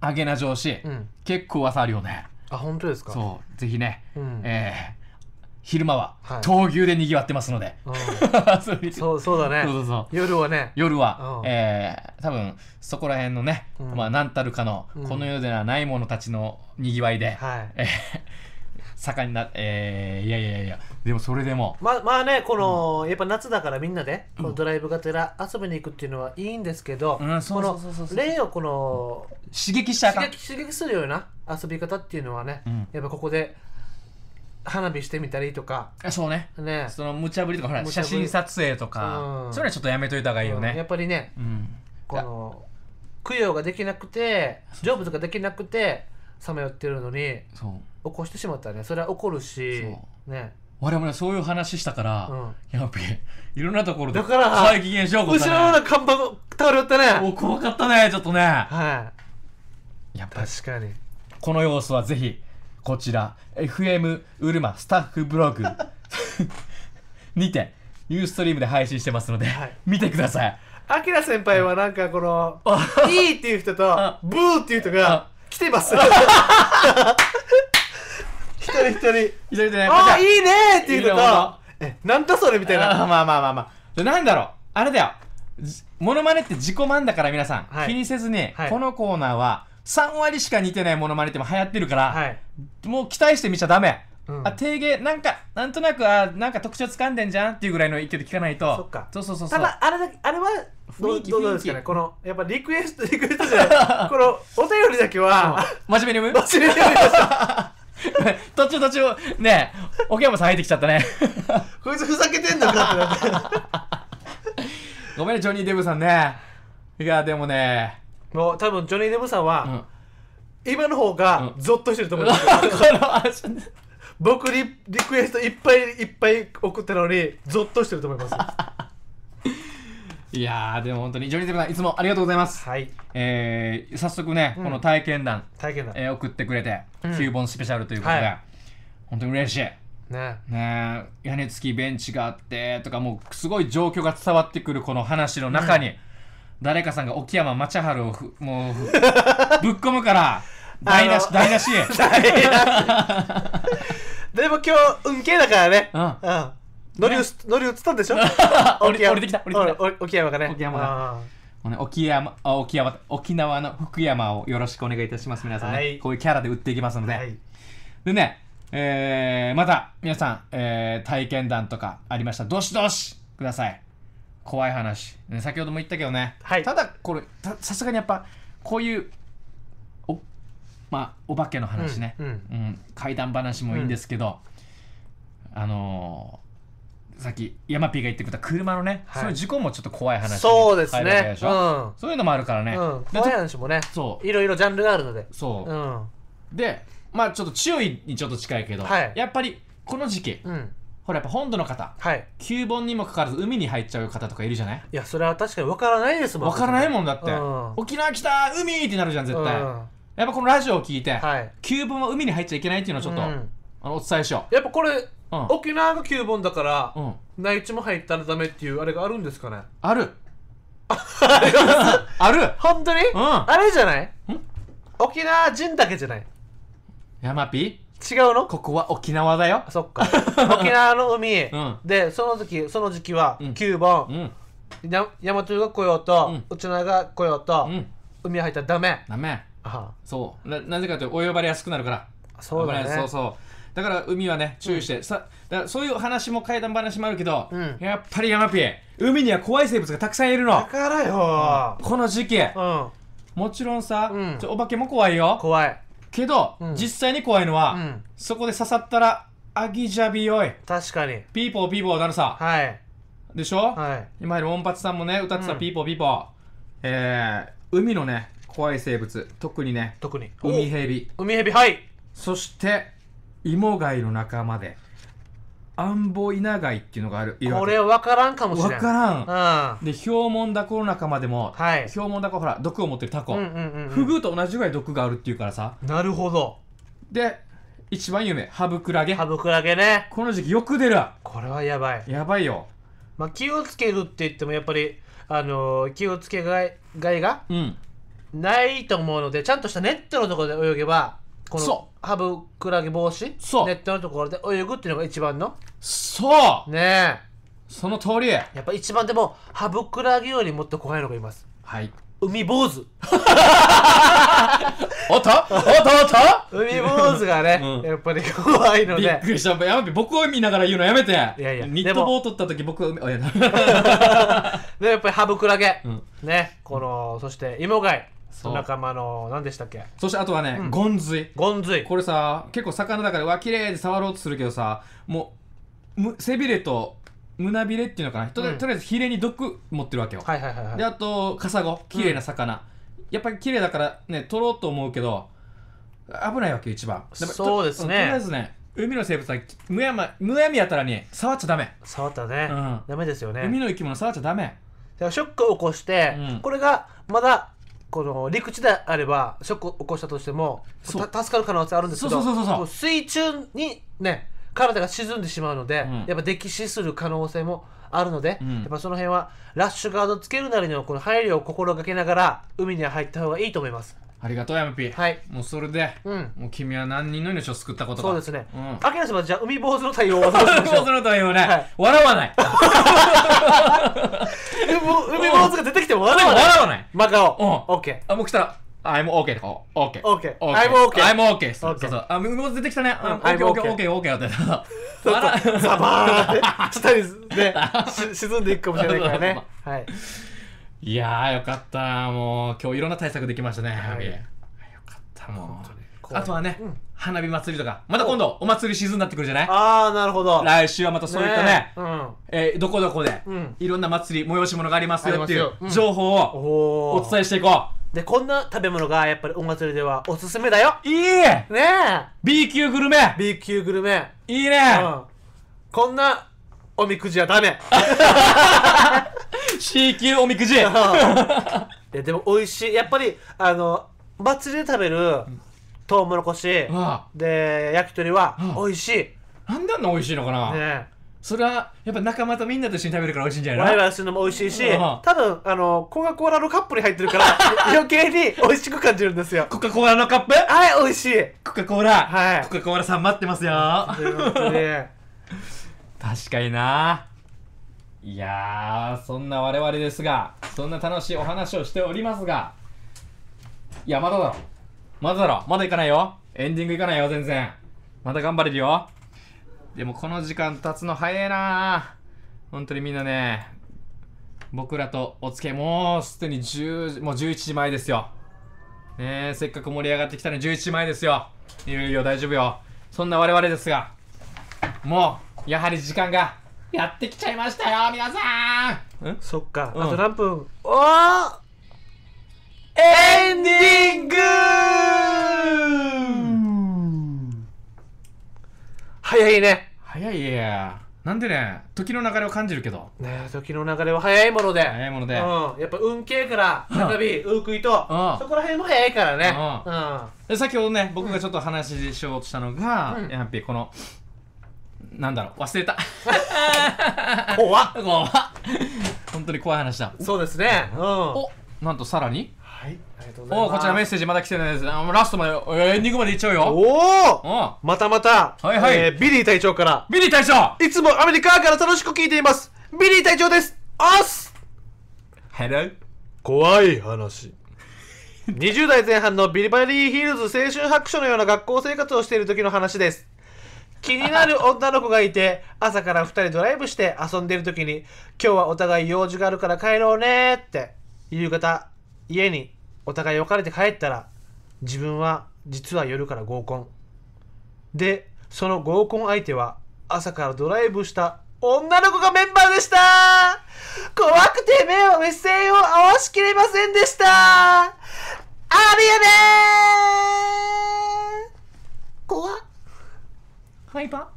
あげな上司、うん。結構噂あるよね。あ本当ですか？そう。ぜひね、うん。えー昼間ははい。闘牛でにぎわってますので、うん。そうそうそうだね。夜はね。夜は、うん。えー多分そこら辺のね、うん。まあ何たるかの、うん。この世ではない者たちのにぎわいで、はい。えー盛んになえーいやいやいやでもそれでも。ままあねこの、やっぱ夏だからみんなでこのドライブがてら遊びに行くっていうのはいいんですけど、うんそうそうそうそう。この例をこの刺激しちゃ刺激刺激するような遊び方っていうのはね、うん。やっぱここで花火してみたりとか。あそうね。ね。その無茶ぶりとかほら写真撮影とか、うん。それはちょっとやめといた方がいいようん。やねっぱりねうん。この供養ができなくて成仏ができなくてさまよってるのにそう。起こしてしまったらね。それは怒るしそね。我々そういう話したから、うん。やっぱりいろんなところでだから再現しようこ後ろの看板が倒れよったね。お怖かったねちょっとね。はやっい確かに。この様子はぜひこちら FM うるまスタッフブログ。にてユーストリームで配信してますので、はい。見てください。アキラ先輩はなんかこの「いい」っていう人とあ「ブー」っていう人あが来てます。一人一人。一人でねああいいいねっていう人とえなんだそれみたいな。あーまあまあまあまあ。でなんだろう。あれだよ。じモノマネって自己満だから皆さん、はい。気にせずに、はい。このコーナーは3割しか似てないモノマネっても流行ってるから、はい。もう期待してみちゃダメ、うん。あ定芸なんかなんとなくあなんか特徴掴んでんじゃんっていうぐらいの勢いで聞かないと。そっか。そうそうそうそう。ただあれだあれは雰囲気どうですかね？このやっぱリクエストリクエストじゃない。このお便りだけは真面目に読む？忘れてました。途中途中ね奥山さん入ってきちゃったね。こいつふざけてんのかってなって。ごめんねジョニー・デブさんね。いやでもねもう多分ジョニー・デブさんは、うん。今の方がうん。ゾッとしてると思います、この話僕リリクエストいっぱいいっぱい送ったのにゾッとしてると思います いやーでも本当にジョニー・デブさんいつもありがとうございます。はい。えー、早速ね、うん。この体験談、体験だえー送ってくれて、うん。9本スペシャルということで、はい。本当に嬉しい。ね。ねえ屋根付きベンチがあってとかもうすごい状況が伝わってくるこの話の中に、誰かさんが沖山正治をふもうふ ぶっ込むから台無し台無し でも今日運慶だからね。うん。うん。乗り移乗り移ったんでしょ？降り降りてきた降りてきた。沖山がね。沖山が沖山あ沖山沖縄の福山をよろしくお願いいたします皆さんね、はい。こういうキャラで売っていきますので、ーはい。でね、えーまた皆さん、えー体験談とかありましたどしどしください怖い話、ね、先ほども言ったけどね、はい。ただこれたさすがにやっぱこういうおまあお化けの話ね、うんうん。うん怪談話もいいんですけど、あのーさっき山 P が言ってくれた車のね、はい。そういう事故もちょっと怖い話にそうですね。でしょ？そういうのもあるからね、うん、怖い話もね。そう。いろいろジャンルがあるので。そう、うん。でまあちょっと注意にちょっと近いけど、はい。やっぱりこの時期うんほらやっぱ本土の方。はい。旧本にもかかわらず海に入っちゃう方とかいるじゃない？いやそれは確かに分からないですもんわからないもんだって、うん。沖縄来た海ってなるじゃん絶対、うん。やっぱこのラジオを聞いて、はい。旧本は海に入っちゃいけないっていうのをちょっと、うん。あのお伝えしよやっぱこれ沖縄が旧本だからうん、内地も入ったらダメっていうあれがあるんですかね？ある。ある。本当に？うん。あれじゃない？沖縄人だけじゃない？山ピ違うの？ここは沖縄だよ。あそっか。沖縄の海、うん。でその時その時期はうん。9本、うん。や大和が来ようと、うん。うちなが来ようと、うん。海入ったらダメ。ダメ。あそう。ななぜかというとお呼ばれやすくなるから。そうだね。そうそう。だから海はね注意して、さだからそういう話も怪談話もあるけど、うん。やっぱり山ピ海には怖い生物がたくさんいるだのからよ。この時期。うん、もちろんさ、お化けも怖いよ。怖いけど、うん。実際に怖いのは、うん。そこで刺さったらアギジャビよい。確かに。ピーポーピーポーなるさ。はい。でしょ、はい。今やモンパチさんもね歌ってたうん。ピーポーピーポー、えー、海のね怖い生物。特にね特に。ウミヘビお海ヘビはい。そしてイモガイの仲間でアンボイナガイっていうのがあるこれ分からんかもしれん。わからん。うん。はでヒョウモンダコの仲間でも、はい。ヒョウモンダコほら毒を持ってるタコ、うんうんうんうん。フグと同じぐらい毒があるっていうからさ。なるほど。で一番有名ハブクラゲ。ハブクラゲね。この時期よく出るこれはやばい。やばいよ。まあ気をつけるって言ってもやっぱりあのー気をつけがいがいがうん。ないと思うのでちゃんとしたネットのところで泳げばこのそハブクラゲ防止？そう。ネットのところで泳ぐっていうのが一番の？そう。ねその通りえやっぱ一番でもハブクラゲよりもっと怖いのがいます。はい。海坊主。おっとおっとおっと海坊主がね、うん。やっぱり怖いのびっでくりした。やめて僕を見ながら言うのやめて。いやいや。ニット帽を取った時僕をあいや でやっぱりハブクラゲ、うん。ねこのそしてイモガイ。そう仲間の何でしたっけ？そしてあとはね、うん。ゴンズイ。ゴンズイ。これさ結構魚だからうわ綺麗で触ろうとするけどさもうむ背びれと胸びれっていうのかな？と,、りあえずヒレに毒持ってるわけよ、はいはいはいはい。であとカサゴ。綺麗な魚、やっぱり綺麗だからね取ろうと思うけど危ないわけよ一番。そうですね。ととりあえずね海の生物はむや,、ま、むやみやったらに触っちゃダメ、触ったね、うん。ダメですよね。海の生き物触っちゃダメ。ショックを起こして、うん。これがまだこの陸地であればショックを起こしたとしても助かる可能性あるんですけどそう水中にね体が沈んでしまうので、うんやっぱ溺死する可能性もあるので、うんやっぱその辺はラッシュガードつけるなりのこの配慮を心がけながら海には入った方がいいと思いますありがとうヤムピー、はい。もうそれで、うん。もう君は何人の命を救ったことか。そうですね。うん。あきらさんはじゃあ海坊主の対応をどうしましょそう。うするというね、はい。笑わない。海坊海坊主が出てきても笑わない。笑わない。真顔。うん。オッケあもう来たら I'm OK とか。OK OK I'm OK I'm OK そう OK そう。そうあもう出てきたね。うん。I'm OK OK OK OK って。ー笑ザバーンって下にね し沈んでいくかもしれないからね。はいいやーよかった。もう今日いろんな対策できましたね、はい。よかったもう。あとはね、うん。花火祭りとかまた今度お。祭りシーズンになってくるじゃない？ああなるほど。来週はまたそういったねうん。えーどこどこで、うん。いろんな祭り催し物がありますよっていう情報をおお伝えしていこでこんな食べ物がやっぱりお祭りではおすすめだよ。ういいねねえ。B 級グルメ。B 級グルメ。いいね、うん。こんなおみくじはダメ C 級おみくじ。いやでも美味しい。やっぱりあの祭りで食べるトウモロコシうわで焼き鳥はうん美味しい。ねなんであんな美味しいのかな、え。それはやっぱ仲間とみんなと一緒に食べるから美味しいんじゃないの？ワイワイするのも美味しいしうん多分あのコカ・コーラのカップに入ってるから 余計に美味しく感じるんですよ。コカ・コーラのカップ？はい美味しい。コカ・コーラ。はい。ココカ・コーラさん待ってますよ。確かにないやーそんな我々ですがそんな楽しいお話をしておりますがいやまだだろ。まだだろ。まだいかないよ。エンディングいかないよ全然。まだ頑張れるよ。でもこの時間経つの早いな。本当にみんなね僕らとお付き合いもうすでに10もう11時前ですよ。ねえせっかく盛り上がってきたのに11時前ですよ。いよいよ大丈夫よ。そんな我々ですがもうやはり時間がやってきちゃいましたよ皆さん。んそっか、うん。あと何分？おー！エンディング！早いね。早いや。なんでね？時の流れを感じるけど。ねえ時の流れは早いもので、早いもので、うん、やっぱウンケーから再びウークイとうん。そこら辺も早いからね。ううん。で先ほどね僕がちょっと話しようとしたのが、うん。やっぱりこのなんだろう。忘れた。怖っ。怖っ。本当に怖い話だ。そうですね。うん。おなんとさらに？はいありがとうございます。おこちらメッセージまだ来てないです。ラストまでえーエンディングまでいっちゃうよ。おおおまたまた、はいはい。えービリー隊長から。ビリー隊長。いつもアメリカから楽しく聞いています。ビリー隊長です。おっす Hello 怖い話。20代前半のビリバリーヒルズ青春白書のような学校生活をしている時の話です気になる女の子がいて朝から2人ドライブして遊んでる時に今日はお互い用事があるから帰ろうねって夕方家にお互い別れて帰ったら自分は実は夜から合コン。でその合コン相手は朝からドライブした女の子がメンバーでした。怖くて目を目線を合わしきれませんでした。ありやねー。怖っ。ハイパ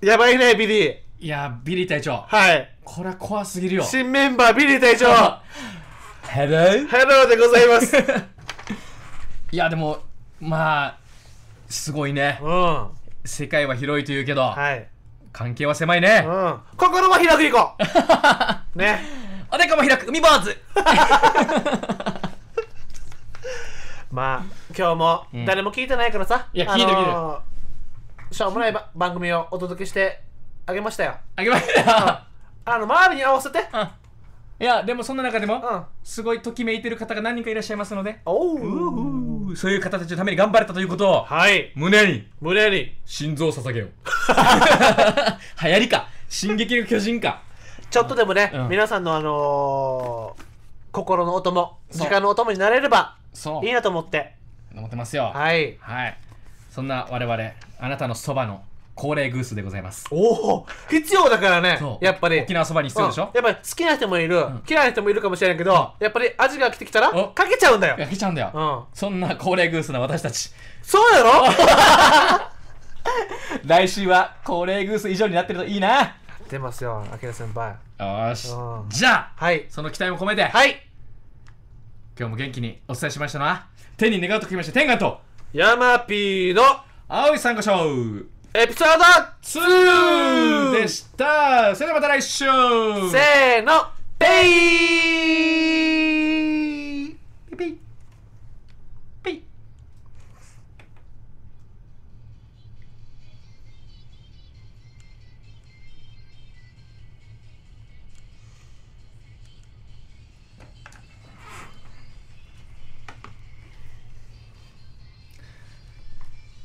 やばいねビリー。いやビリー隊長。はい。これは怖すぎるよ。新メンバービリー隊長。Hello Hello でございます。いやでもまあすごいね。うん。は世界は広いと言うけど、い。関係は狭いね、うん。心は開くいこう。ね。おでこも開く海坊主。まあ今日もうん。誰も聞いてないからさ、いや聞いてる聞いてる。ーしょうもないば番組をお届けしてあげましたよ。あげましたあの周りに合わせて。いやでもそんな中でも、うん。すごいときめいてる方が何人かいらっしゃいますので。おう。そういう方たちのために頑張れたということをはい。胸に胸に。心臓を捧げよう。流行りか進撃の巨人か。ちょっとでもね、うん。皆さんのあのー心のお供そう。時間のお供になれればそう。いいなと思って。思ってますよ。はい。はいそんな我々あなたのそばの高齢グースでございます。おお必要だからね。そう。やっぱり。沖縄そばに必要でしょ？うん。やっぱり好きな人もいる、嫌いな人もいるかもしれないけど、やっぱり味が来てきたらおかけちゃうんだよ、焼けちゃうんだよ、うん、そんな高齢グースな私たち。そうやろ？来週は高齢グース以上になってるといいな。出ますよあきら先輩。よーし。うん。じゃあはい。その期待も込めて、はい。今日も元気にお伝えしましたのは天に願うときまして天眼とヤマピーの青い珊瑚礁エピソード2でした。それではまた来週。せーのペイ